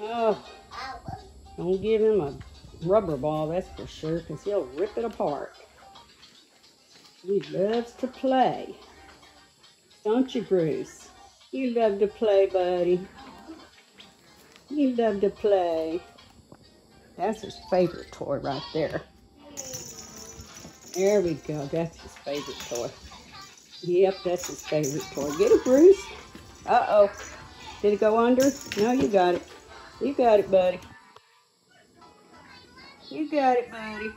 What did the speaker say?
Oh, don't give him a rubber ball, that's for sure, because he'll rip it apart. He loves to play. Don't you, Bruce? You love to play, buddy. You love to play. That's his favorite toy right there. There we go. That's his favorite toy. Yep, that's his favorite toy. Get it, Bruce. Uh-oh. Did it go under? No, you got it. You got it, buddy. You got it, buddy.